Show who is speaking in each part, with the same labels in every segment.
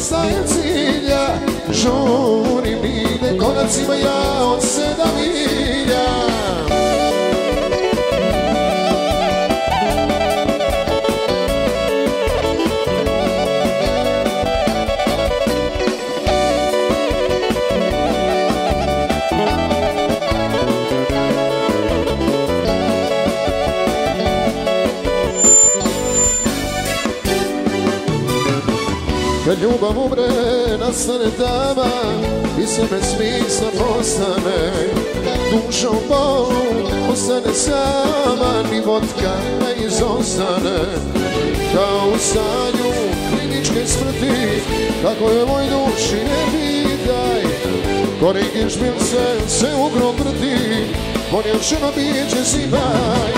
Speaker 1: postaje cilja. Žuri mi ide konacima ja od sedam Kad ljubav umre, nastane tama I se bez smisla postane Duša u bolu, ostane sama Ni vodka ne izostane Kao u stanju kliničke smrti Kako je moj duši ne pitaj Koriki špilce se u grog vrti Ponješeno biće si daj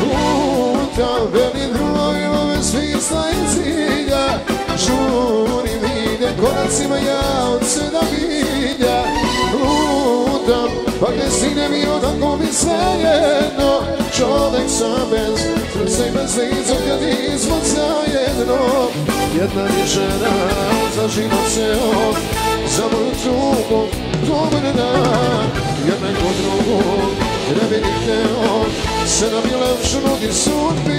Speaker 1: Puta veli drujima bez smisla i koracima ja od sedam milja Lutam, pa ne stigne mi odako mi sve jedno. Čovek sam bez srca i bez lica kad nismo zajedno. Jedna mi žena za život se od Za moju tugu, dobar dan Jednako drugog, ne bi ni hteo Se nam je nudi sudbina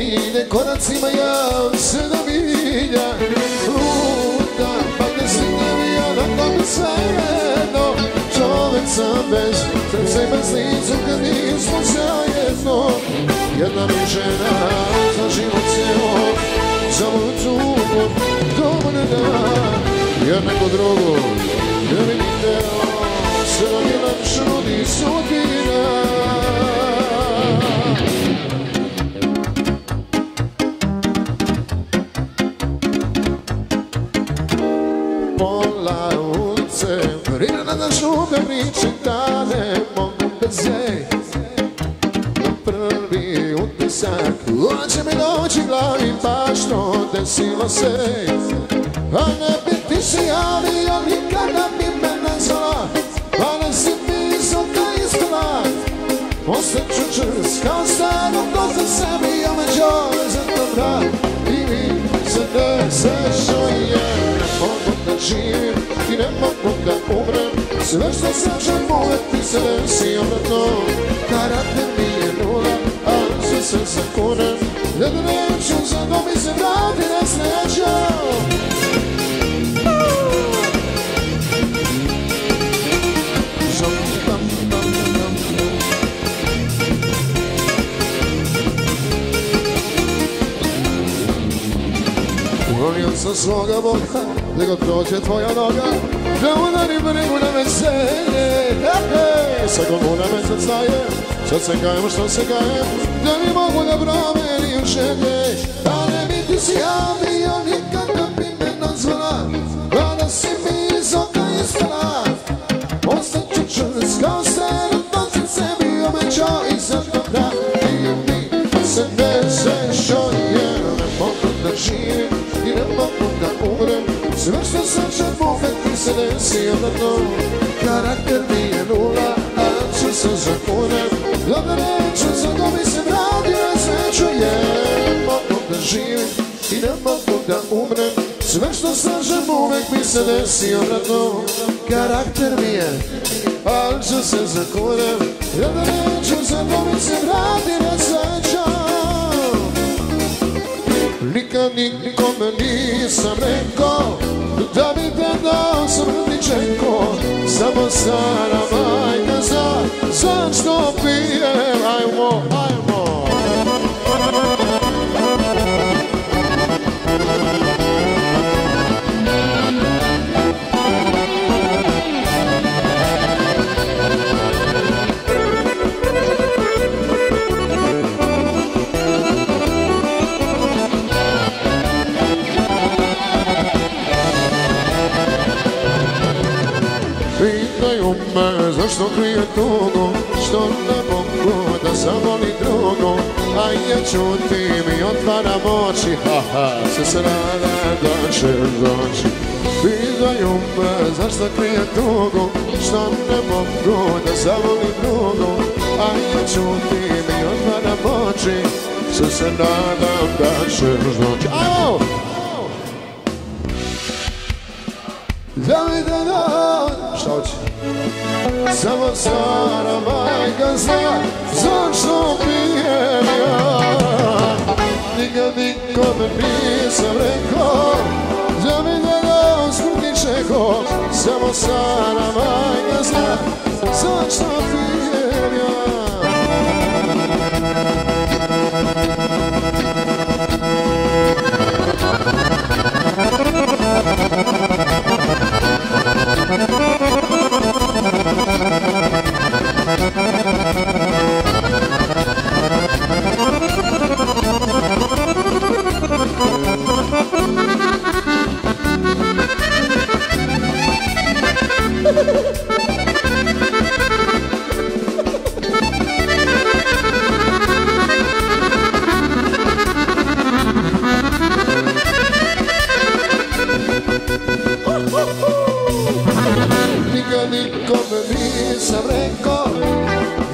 Speaker 1: ide koracima ja od sedam milja. Luta, pa ne stigne mi ja na tome zajedno Čovek sam bez srca i bez lica kad nismo zajedno. Jedna mi žena za život ceo Za moju tugu, dobar dan Jednako drugo, ne ni teo se nam je lepše nudi sudbina desilo se. A ne bi ti se javio nikada bi me nazvala Pa ne si visoka iskala Ostaću čvrst kao staro ko za sebi A među za dobra I mi se deseš je Ne mogu da živim i ne mogu da umrem. Sve što sažem uvek ti se desi obratno. Karakter mi je nula, se zakunem Jedno neću, zato mi se vrati nesreća Volio sam svoga Boga, da ga prođe tvoja noga, da udari brigu na veselje. Hej, sa komuna me zastaje, sad se kajem što se kajem, da mi mogu da promenim želje. Da živim i ne mogu da umrem. Sve što sam žen uvek mi se desi obratno. Karakter mi je, a ću se zakunem Da ne neću, zato mi se vrati na sreću Nikad nikome nisam rekao Da bi te dao smrtničenko Samo stara majka za Zašto pije Ajmo, ajmo ne mogu da zavoli drugu A ja čutim i otvaram oči Ha ha, se nada da će doći Pitaju me zašto krije tugu Što ne mogu da zavoli drugu A ja čutim i otvaram oči Se se da će doći Ajmo! Da da Šta hoće? Samo stara majka zna Zašto pijem ja. Nikad nikome nisam rekao Da mi da da smrti čeko Samo stara majka zna Zašto pijem Nikad nikome nisam rekao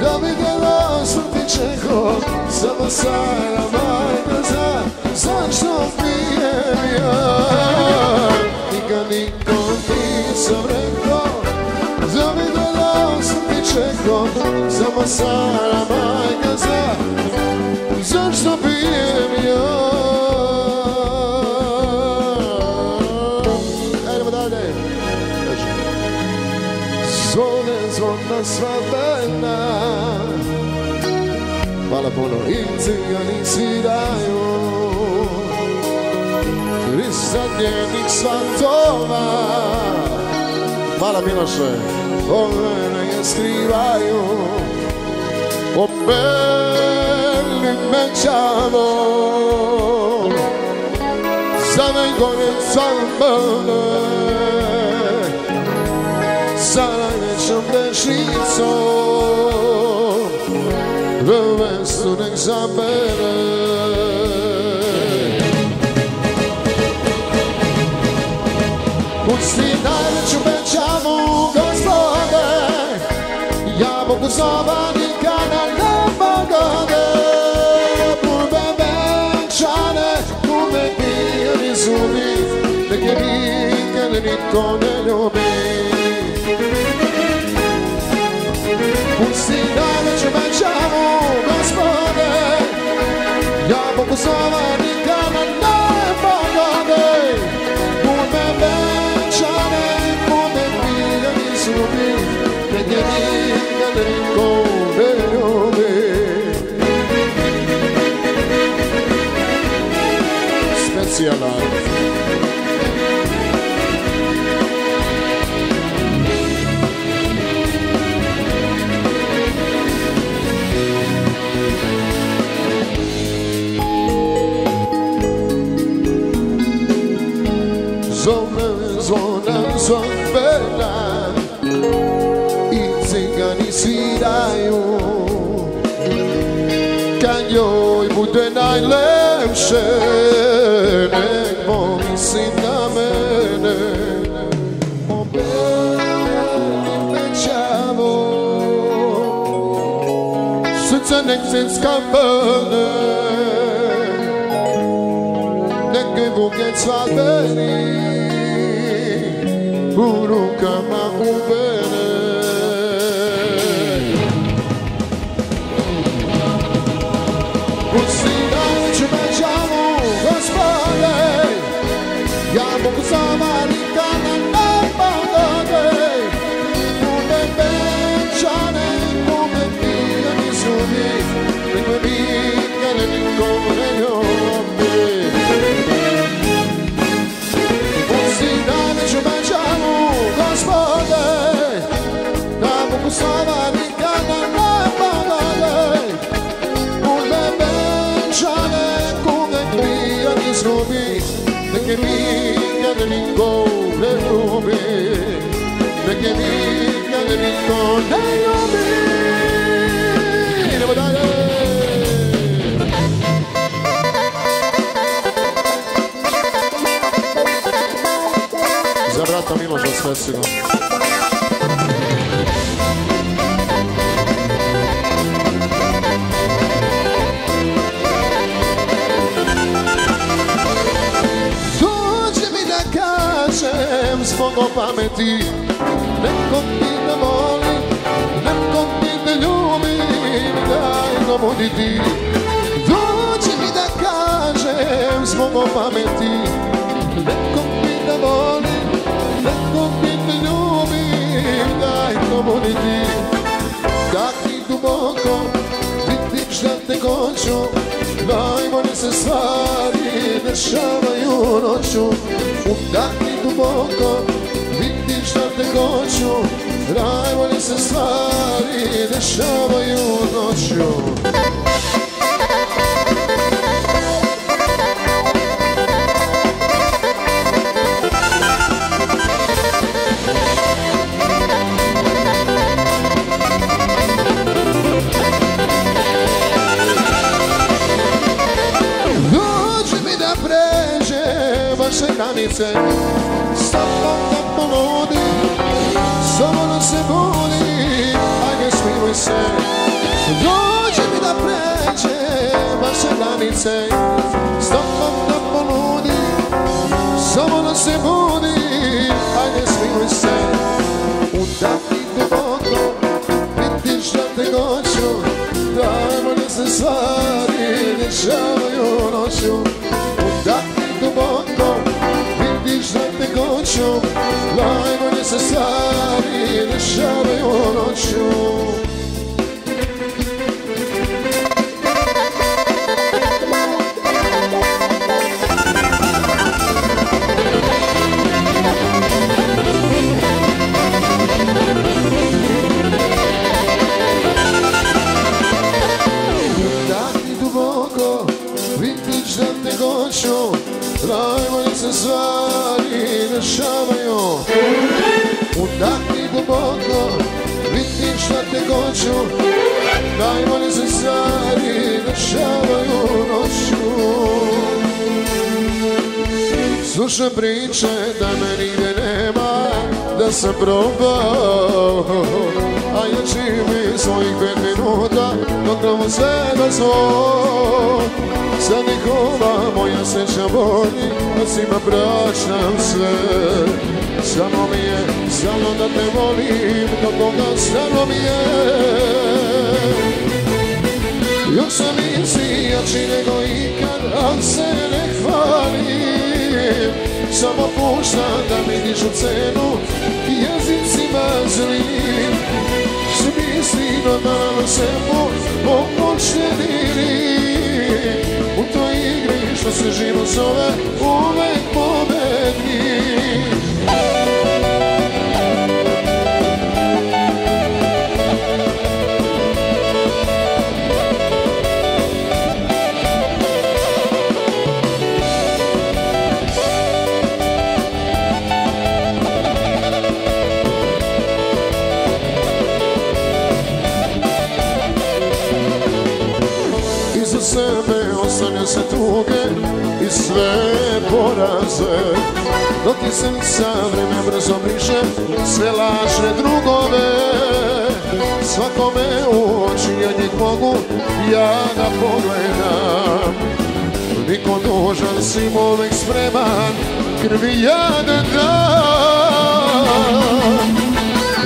Speaker 1: Da mi djelo smrti čeko Samo Sara majka zna Zašto pijem ja. Nikad nikom nisam rekao Da mi djelo smrti čeko Samo Sara majka zna Zašto pijem svabbena Vala puno ilci, ja nisi daju Hrista njenih svatova Vala Miloše, ove ne skrivaju O oh, meni mećano Za najgore sam mene najvećom grešnicom Prvenstvo nek zabere Pusti najveću bećavu gospode. Ja mogu zova nikada ne pogode Bube bećane, uvek bijeli zubi Nek je nikad niko ne ljubi Ja mogu zova nikada ne pogode Bube bećane, uvek bijeli zubi Nek je nikad niko ne sviraju Kad joj bude najlepše Nek pomisli na mene. O meni bećavo Srce nek se skapane. Neke buket svadbeni U rukama ubene Za brata Miloša Svecina zbog pameti Nekog mi da volim, nekog mi da ljubim Daj to budi ti Dođe mi da kažem zbog pameti Nekog mi da volim, nekog mi da ljubim Daj to budi ti Kak ti duboko vidiš da te hoću Najbolje se stvari dešavaju noću. Udahni duboko, hoću Najbolje se stvari dešavaju noću. Dođi mi da pređe vaše granice granice Samo da ponudi Samo da se budi Ajde smiluj se Udahni duboko Vidiš da te hoću Najbolje se stvari dešavaju noću. Udahni duboko Vidiš da te hoću Najbolje se stvari dešavaju noću vidiš da te hoću Najbolje se stvari dešavaju noću. Slušam priče da me nigde nema Da sam probao A ja živim svojih pet minuta Dok nam sebe svoj Sad njihova moja sreća Da svima praštam sve. Samo mi je samo da te volim Samo mi je. Još sam nisi jači nego ikad, al se ne hvalim. Samo puštam da mi dižu cenu jezicima zlim Smisli normalno svemu opoštedili U toj igri što se život zove uvek Dok je srca vreme brzo briše sve lažne drugove. Svakome u oči od njih mogu ja da pogledam. Niko dužan si uvek spreman krvi ja da dam.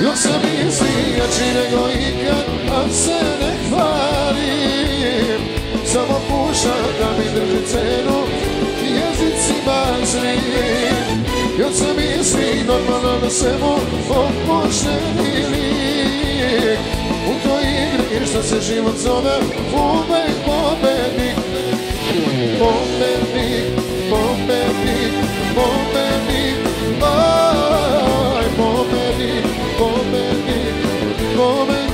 Speaker 1: Još sam misli jači nego ikad, a se ne hvalim. Samo pušam da mi drži cenu, jezicima misli normalno da se volimo poželili U toj igri jer što se život zove uvek pobednik Pobednik, pobednik, pobednik Aj, pobednik, pobednik, pobednik